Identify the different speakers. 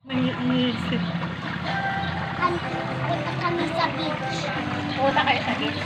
Speaker 1: Maniisip. Punta kami sa beach.
Speaker 2: Punta kayo sa beach.